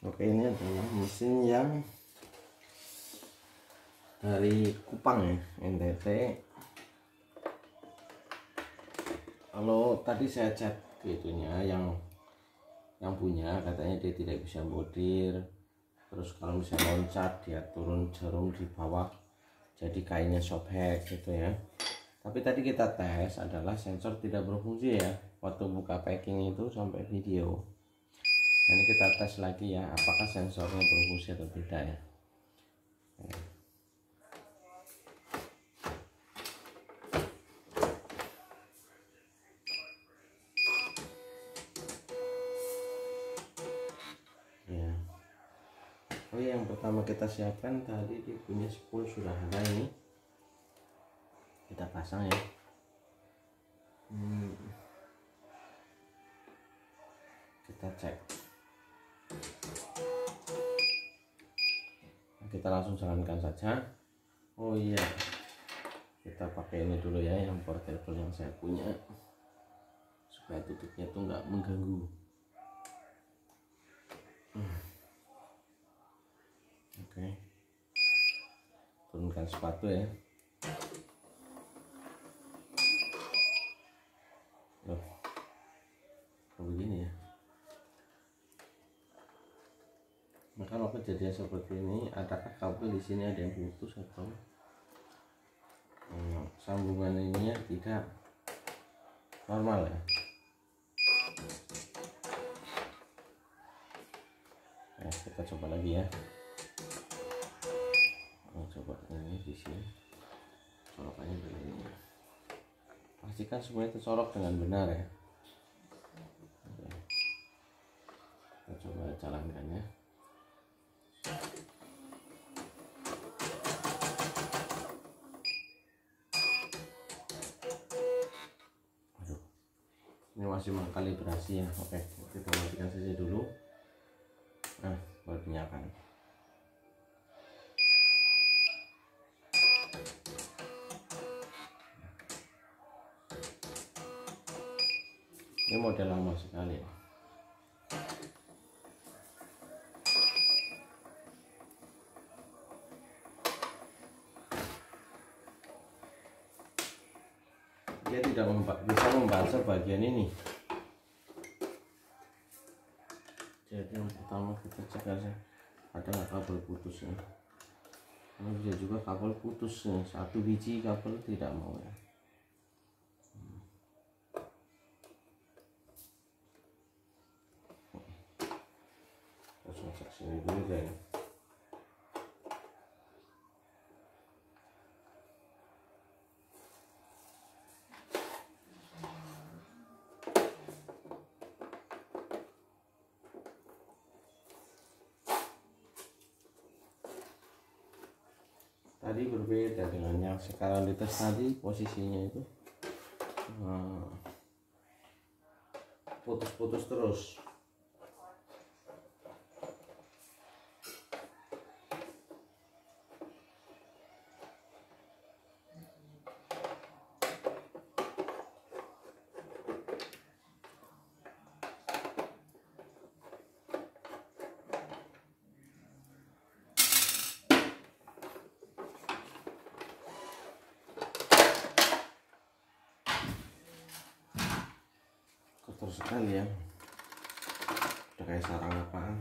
Oke ini adalah mesin yang dari Kupang ya NTT kalau tadi saya chat gitunya yang yang punya katanya dia tidak bisa bodir terus kalau misalnya loncat dia turun jarum di bawah jadi kainnya sobek gitu ya. Tapi tadi kita tes adalah sensor tidak berfungsi ya waktu buka packing itu sampai video ini kita tes lagi ya apakah sensornya berfungsi atau tidak ya. Ya. Oh yang pertama kita siapkan tadi di punya spool sudah ada ini. Kita pasang ya. Hmm. kita cek kita langsung jalankan saja oh iya kita pakai ini dulu ya yang portable yang saya punya supaya tutupnya tuh nggak mengganggu hmm. oke okay. turunkan sepatu ya loh begini ya nah kalau kejadian seperti ini adakah kabel di sini ada yang putus atau? Hmm, sambungan ininya tidak normal ya. Nah, kita coba lagi ya. Oh, coba ini di sini. Colokannya begini pastikan semuanya tercorok dengan benar ya ini masih mengkalibrasi ya. Oke kita matikan saja dulu. Nah baru dinyalakan. Ini model lama sekali. ya bagian ini. Jadi yang pertama kita cek aja. Ada kabel putusnya ini? Bisa juga kabel putus nih satu biji kabel tidak mau ya. Terus cek sini dulu guys tadi berbeda dengan yang sekarang di tes tadi posisinya itu. Nah, putus-putus terus kotor sekali ya. Udah kayak sarang apaan?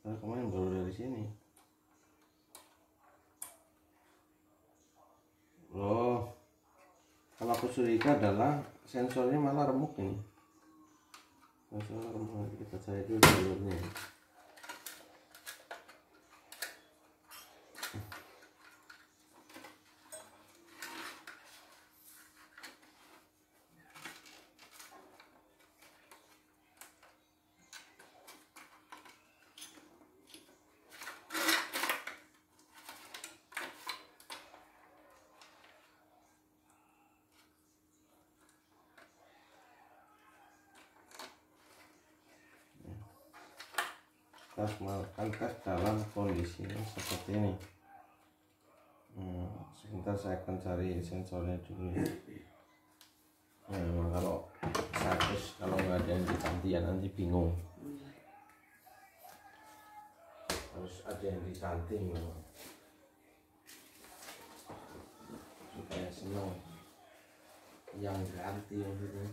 Padahal kemarin baru dari sini. Loh kalau aku curiga adalah sensornya malah remuk ini. Sensornya remuk kita cari dulu jalurnya kita melakukan tes dalam kondisi seperti ini. Hmm, sebentar saya akan cari sensornya dulu ya. Nah, memang kalau status kalau nggak ada yang diganti ya nanti bingung. Ada yang dikanting memang. Supaya senang. Yang ganti maksudnya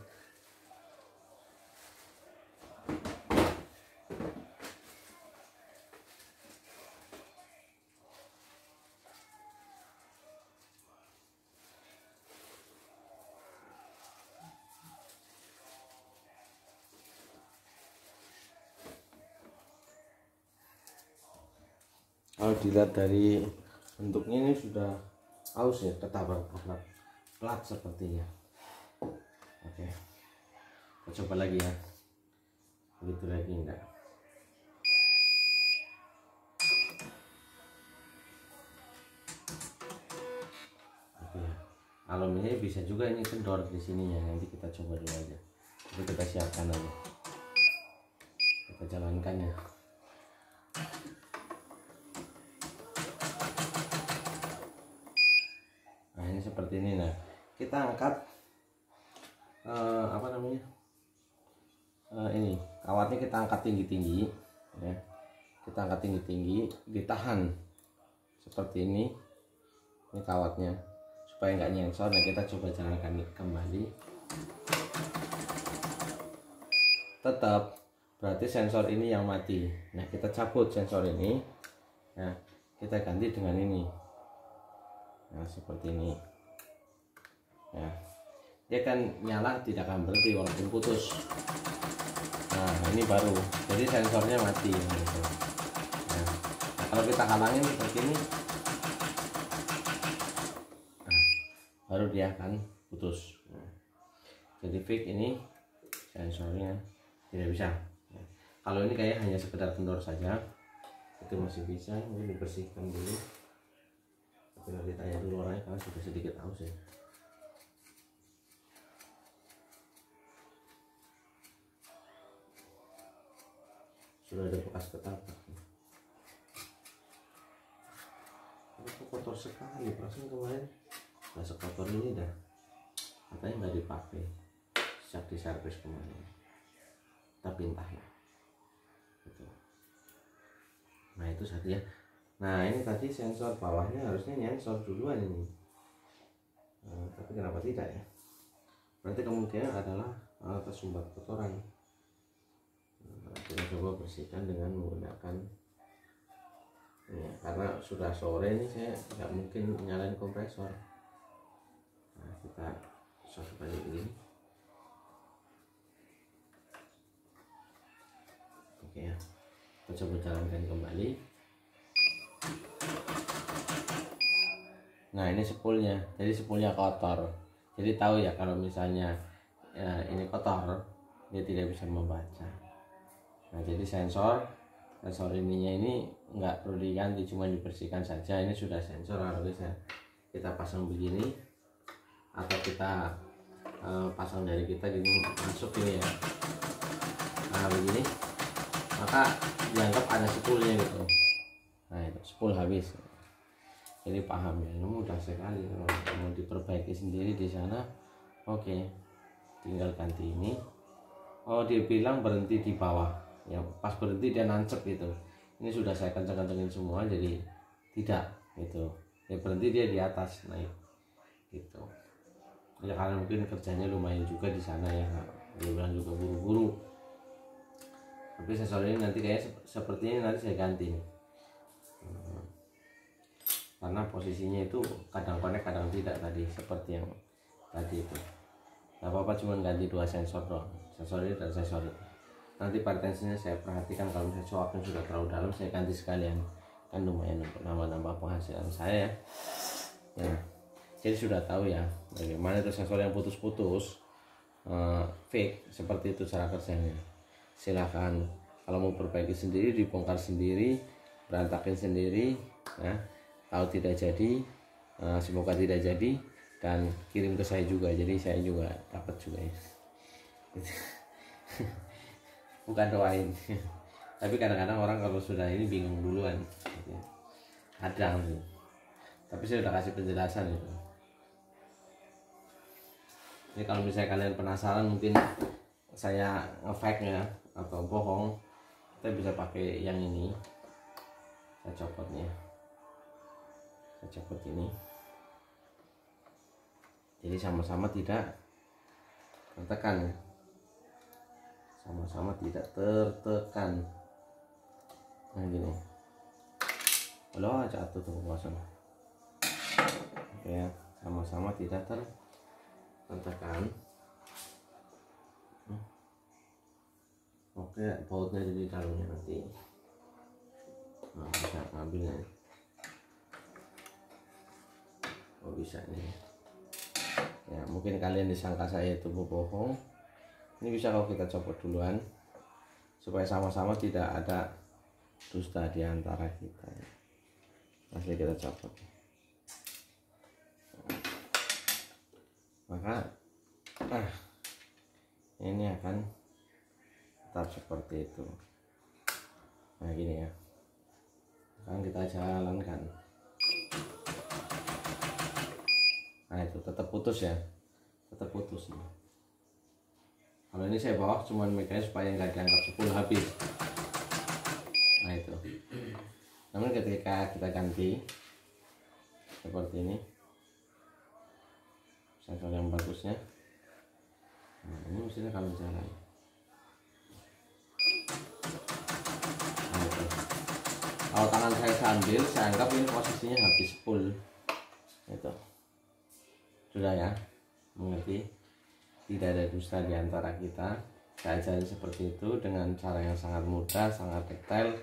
kalau dilihat dari bentuknya ini sudah aus ya ketabrak plat plat sepertinya oke. Kita coba lagi ya. Begitu lagi enggak. Oke ya. Aluminium bisa juga ini kendor di sininya nanti kita coba dulu aja. Jadi kita siapkan aja. Kita jalankan ya seperti ini. Nah kita angkat uh, apa namanya? Uh, ini kawatnya kita angkat tinggi-tinggi ya. Kita angkat tinggi-tinggi ditahan seperti ini ini kawatnya supaya nggak nyengsor nah kita coba jalankan kembali. Tetap berarti sensor ini yang mati. Nah kita cabut sensor ini. Nah kita ganti dengan ini. Nah seperti ini ya. Dia kan nyala tidak akan berhenti walaupun putus. Nah ini baru. Jadi sensornya mati. Gitu. nah, nah kalau kita halangin seperti ini nah, baru dia akan putus. Nah, jadi fix ini sensornya tidak bisa. Nah, kalau ini kayak hanya sekedar kendor saja itu masih bisa. Ini dibersihkan dulu. Tapi kita tanya dulu orangnya karena sudah sedikit aus ya sudah ada bekas ketaprak ini kok kotor sekali perasaan kemarin. Nggak sekotor ini dah. Katanya nggak dipakai. Sejak di servis kemarin. Tapi entah ya gitu. nah itu saja nah ini tadi sensor bawahnya harusnya nyensor duluan ini. Nah, tapi kenapa tidak ya? Berarti kemungkinan adalah uh, tersumbat kotoran kita coba bersihkan dengan menggunakan ya, karena sudah sore ini saya nggak mungkin nyalain kompresor. Nah, kita short balik ini. Oke ya. Kita coba jalankan kembali. Nah ini sepulnya. Jadi sepulnya kotor. Jadi tahu ya kalau misalnya ya, ini kotor dia tidak bisa membaca nah jadi sensor sensor ininya ini nggak perlu diganti cuma dibersihkan saja. Ini sudah sensor bisa kita pasang begini atau kita uh, pasang dari kita gini masuk ini ya. Nah begini. Maka dianggap ada sepulnya gitu. Nah itu sepul habis. Jadi paham ya ini mudah sekali. Kalau mau diperbaiki sendiri di sana oke. Tinggal ganti ini. Oh dia bilang berhenti di bawah ya pas berhenti dia nancep gitu. Ini sudah saya kencang-kencangin semua jadi tidak gitu. Ya berhenti dia di atas naik gitu. Ya karena mungkin kerjanya lumayan juga di sana ya dia bilang juga buru-buru. Tapi sensor ini nanti kayak seperti ini nanti saya ganti. Nih hmm. karena posisinya itu kadang connect kadang tidak tadi seperti yang tadi itu. Nggak apa-apa cuma ganti dua sensor doang. Sensor ini dan sensor itu nanti partensinya saya perhatikan kalau misalnya cowoknya sudah terlalu dalam saya ganti sekalian kan lumayan untuk nambah-nambah penghasilan saya ya. Jadi sudah tahu ya bagaimana itu sensor yang putus-putus uh, fake seperti itu cara kerjanya. Silahkan kalau mau perbaiki sendiri dibongkar sendiri berantakin sendiri ya. Kalau tidak jadi uh, semoga tidak jadi dan kirim ke saya juga. Jadi saya juga dapat juga ya bukan doain. Tapi kadang-kadang orang kalau sudah ini bingung duluan. Kadang sih tapi saya udah kasih penjelasan itu. Ini kalau misalnya kalian penasaran mungkin saya ngefake ya atau bohong kita bisa pakai yang ini. Saya copotnya saya copot ini. Jadi sama-sama tidak tertekan ya sama-sama tidak tertekan. Nah gini. Lo jatuh tuh kosong ya sama-sama tidak ter tertekan. Hmm. oke bautnya jadi dalamnya nanti. Nah, bisa ngambilnya oh bisa nih. Ya mungkin kalian disangka saya itu bohong ini bisa kalau kita copot duluan supaya sama-sama tidak ada dusta di antara kita. Asli kita copot maka ah ini akan tetap seperti itu. Nah gini ya. Akan kita jalankan. Nah itu tetap putus ya. Tetap putus nih kalau ini saya bawa cuman mekanya supaya nggak dianggap sepuluh habis. Nah itu. Namun ketika kita ganti seperti ini sensor yang bagusnya nah ini mesinnya kalau jalan. Nah, kalau tangan saya sambil saya anggap ini posisinya habis full. Itu. Sudah ya? Mengerti tidak ada dusta di antara kita. Saya ajarin seperti itu dengan cara yang sangat mudah sangat detail.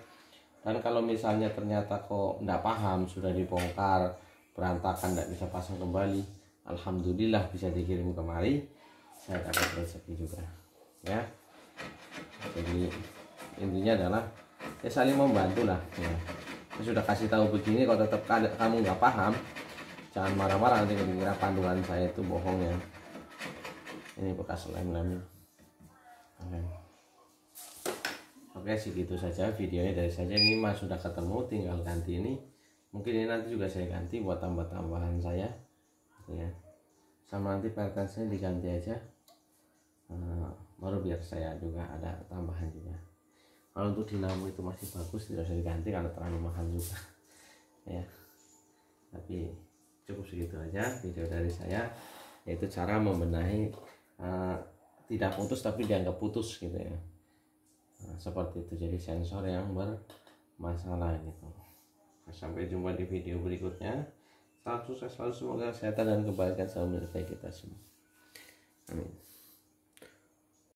Dan kalau misalnya ternyata kok tidak paham sudah dibongkar berantakan tidak bisa pasang kembali Alhamdulillah bisa dikirim kemari saya dapat rezeki juga ya. Jadi intinya adalah ya saling membantu lah ya. saya sudah kasih tahu begini kalau tetap kamu nggak paham jangan marah-marah nanti kira panduan saya itu bohong ya ini bekas lem-lem okay. Oke segitu saja videonya dari saja ini mas sudah ketemu tinggal ganti ini. Mungkin ini nanti juga saya ganti buat tambah-tambahan saya. Ya. Sama nanti pertensnya diganti aja. Uh, baru biar saya juga ada tambahan juga. Kalau untuk dinamo itu masih bagus tidak usah diganti karena terlalu mahal juga. Ya. Tapi cukup segitu aja video dari saya yaitu cara membenahi uh, tidak putus tapi dianggap putus gitu ya. Nah, seperti itu. Jadi sensor yang bermasalah gitu. Nah, sampai jumpa di video berikutnya. Salam sukses selalu semoga kesehatan dan kebaikan selalu menyertai kita semua. Amin